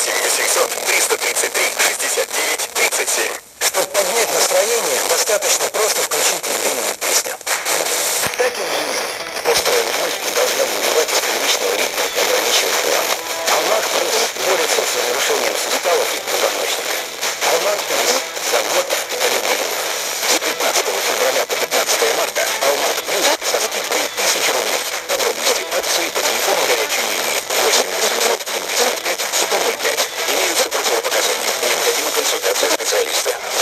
8700 333 69 37. Чтобы поднять настроение, достаточно просто включить телевизор. Специалисты